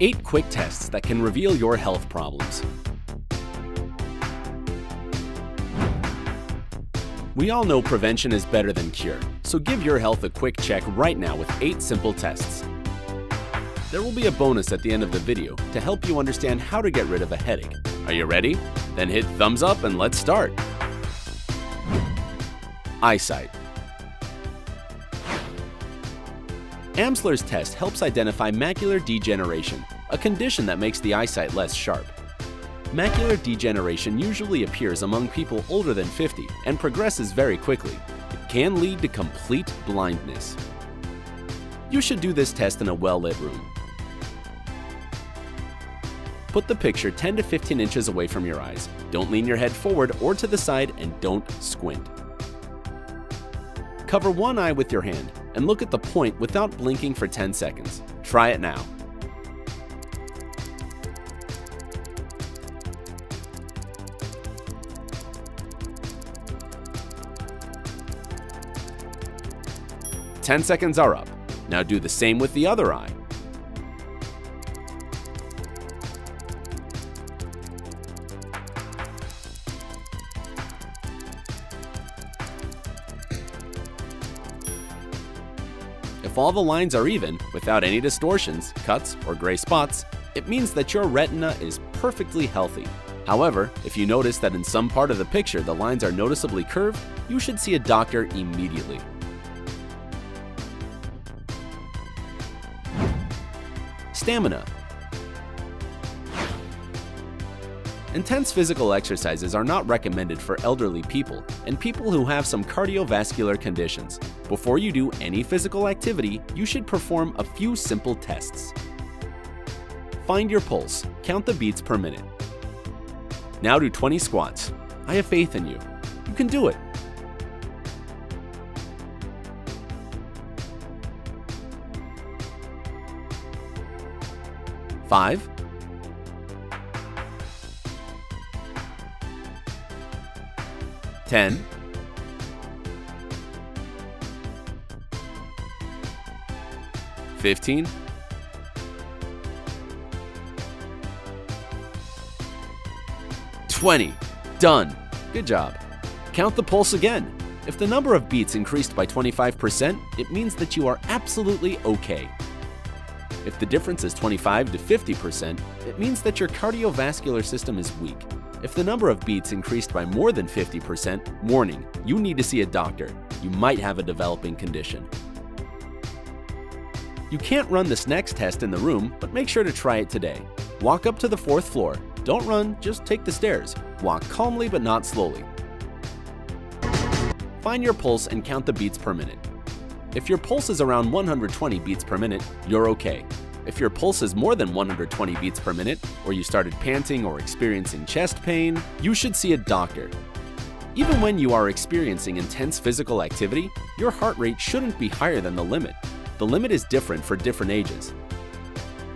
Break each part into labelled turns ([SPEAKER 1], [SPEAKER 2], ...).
[SPEAKER 1] 8 quick tests that can reveal your health problems. We all know prevention is better than cure, so give your health a quick check right now with 8 simple tests. There will be a bonus at the end of the video to help you understand how to get rid of a headache. Are you ready? Then hit thumbs up and let's start. Eyesight Amsler's test helps identify macular degeneration, a condition that makes the eyesight less sharp. Macular degeneration usually appears among people older than 50 and progresses very quickly. It can lead to complete blindness. You should do this test in a well-lit room. Put the picture 10 to 15 inches away from your eyes. Don't lean your head forward or to the side and don't squint. Cover one eye with your hand and look at the point without blinking for 10 seconds. Try it now. Ten seconds are up. Now do the same with the other eye. If all the lines are even, without any distortions, cuts, or gray spots, it means that your retina is perfectly healthy. However, if you notice that in some part of the picture the lines are noticeably curved, you should see a doctor immediately. Stamina Intense physical exercises are not recommended for elderly people and people who have some cardiovascular conditions. Before you do any physical activity, you should perform a few simple tests. Find your pulse, count the beats per minute. Now do 20 squats. I have faith in you. You can do it. Five, 10, 15, 20. Done. Good job. Count the pulse again. If the number of beats increased by 25%, it means that you are absolutely okay. If the difference is 25 to 50%, it means that your cardiovascular system is weak. If the number of beats increased by more than 50%, warning, you need to see a doctor. You might have a developing condition. You can't run this next test in the room, but make sure to try it today. Walk up to the fourth floor. Don't run, just take the stairs. Walk calmly but not slowly. Find your pulse and count the beats per minute. If your pulse is around 120 beats per minute, you're okay. If your pulse is more than 120 beats per minute, or you started panting or experiencing chest pain, you should see a doctor. Even when you are experiencing intense physical activity, your heart rate shouldn't be higher than the limit. The limit is different for different ages.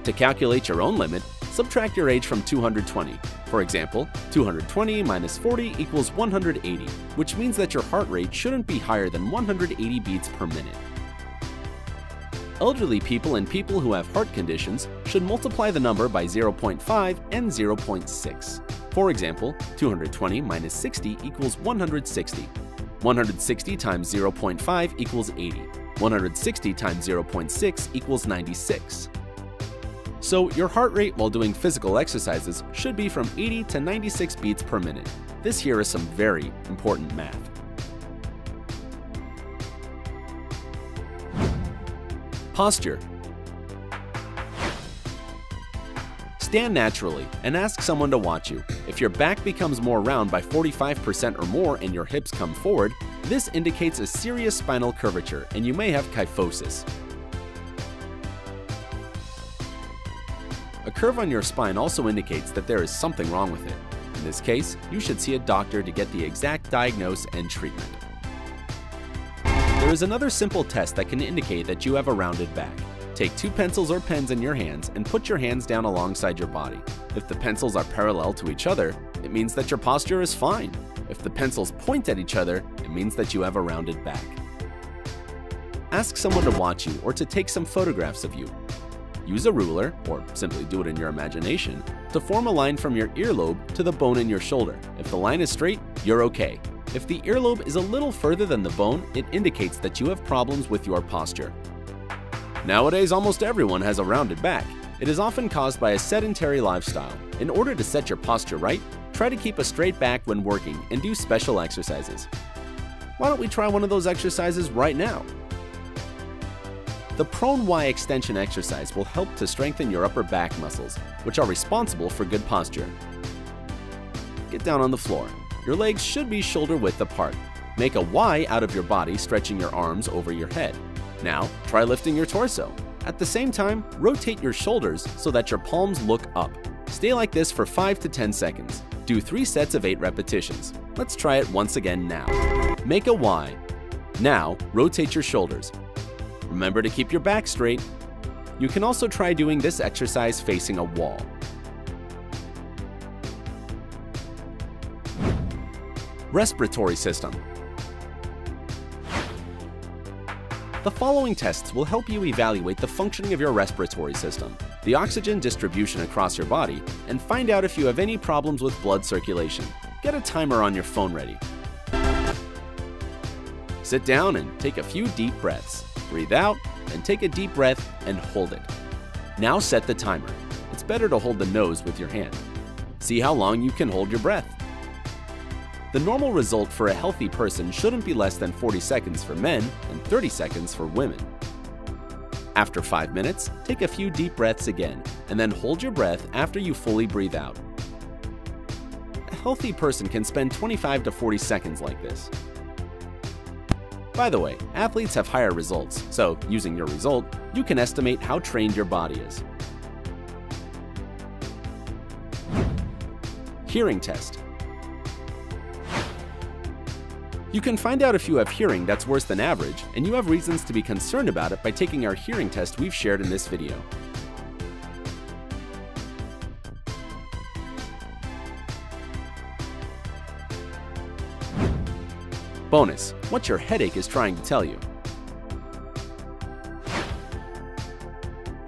[SPEAKER 1] To calculate your own limit, subtract your age from 220. For example, 220 minus 40 equals 180, which means that your heart rate shouldn't be higher than 180 beats per minute. Elderly people and people who have heart conditions should multiply the number by 0.5 and 0.6. For example, 220 minus 60 equals 160. 160 times 0.5 equals 80. 160 times 0.6 equals 96. So your heart rate while doing physical exercises should be from 80 to 96 beats per minute. This here is some very important math. Posture Stand naturally and ask someone to watch you. If your back becomes more round by 45% or more and your hips come forward, this indicates a serious spinal curvature and you may have kyphosis. A curve on your spine also indicates that there is something wrong with it. In this case, you should see a doctor to get the exact diagnosis and treatment. There is another simple test that can indicate that you have a rounded back. Take two pencils or pens in your hands and put your hands down alongside your body. If the pencils are parallel to each other, it means that your posture is fine. If the pencils point at each other, means that you have a rounded back. Ask someone to watch you or to take some photographs of you. Use a ruler, or simply do it in your imagination, to form a line from your earlobe to the bone in your shoulder. If the line is straight, you're okay. If the earlobe is a little further than the bone, it indicates that you have problems with your posture. Nowadays, almost everyone has a rounded back. It is often caused by a sedentary lifestyle. In order to set your posture right, try to keep a straight back when working and do special exercises. Why don't we try one of those exercises right now? The prone Y extension exercise will help to strengthen your upper back muscles, which are responsible for good posture. Get down on the floor. Your legs should be shoulder width apart. Make a Y out of your body, stretching your arms over your head. Now, try lifting your torso. At the same time, rotate your shoulders so that your palms look up. Stay like this for 5 to 10 seconds. Do 3 sets of 8 repetitions. Let's try it once again now. Make a Y. Now, rotate your shoulders. Remember to keep your back straight. You can also try doing this exercise facing a wall. Respiratory system. The following tests will help you evaluate the functioning of your respiratory system, the oxygen distribution across your body, and find out if you have any problems with blood circulation. Get a timer on your phone ready. Sit down and take a few deep breaths. Breathe out, and take a deep breath and hold it. Now set the timer. It's better to hold the nose with your hand. See how long you can hold your breath. The normal result for a healthy person shouldn't be less than 40 seconds for men and 30 seconds for women. After 5 minutes, take a few deep breaths again, and then hold your breath after you fully breathe out. A healthy person can spend 25 to 40 seconds like this. By the way, athletes have higher results, so using your result, you can estimate how trained your body is. Hearing test. You can find out if you have hearing that's worse than average, and you have reasons to be concerned about it by taking our hearing test we've shared in this video. Bonus, what your headache is trying to tell you.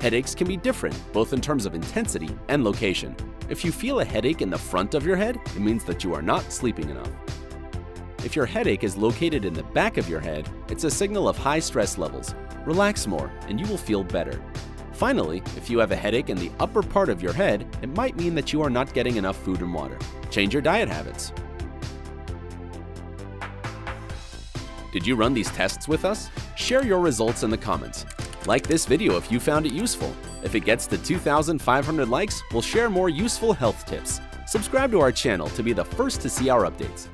[SPEAKER 1] Headaches can be different, both in terms of intensity and location. If you feel a headache in the front of your head, it means that you are not sleeping enough. If your headache is located in the back of your head, it's a signal of high stress levels. Relax more, and you will feel better. Finally, if you have a headache in the upper part of your head, it might mean that you are not getting enough food and water. Change your diet habits. Did you run these tests with us? Share your results in the comments. Like this video if you found it useful. If it gets to 2,500 likes, we'll share more useful health tips. Subscribe to our channel to be the first to see our updates.